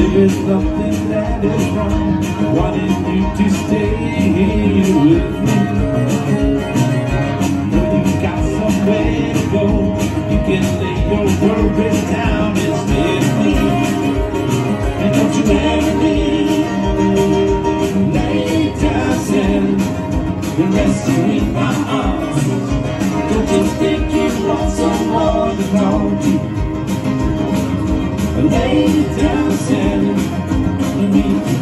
There is nothing that is wrong. Wanting you to stay with me? When you got somewhere to go. You can lay your worries down and stay with me. And don't you ever leave Lay down and rest in my arms. Don't you think you want someone to call you Lay down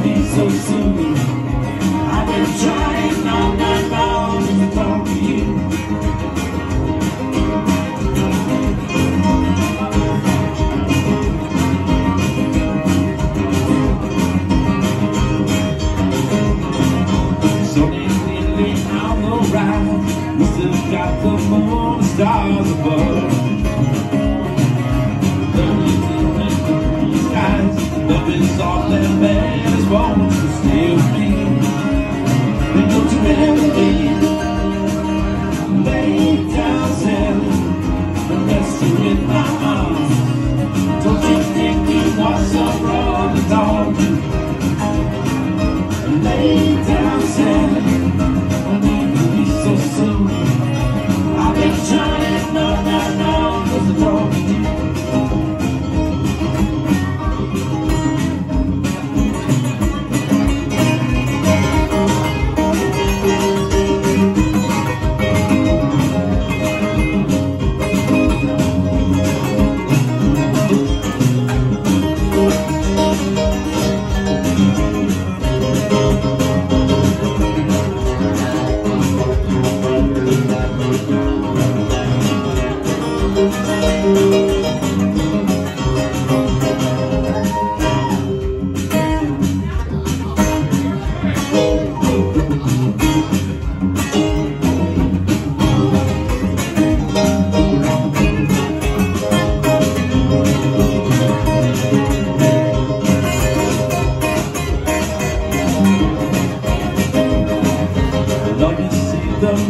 be so soon. mim.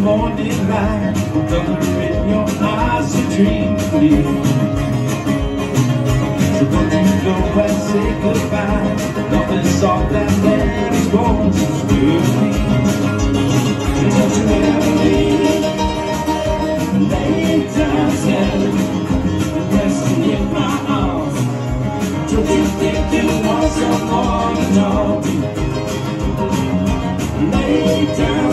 morning light The look in your eyes a dream for you. So when you go and say goodbye. Nothing's all that man is going to do Lay down, tell in my arms Do you. Think you want some more? Lay down,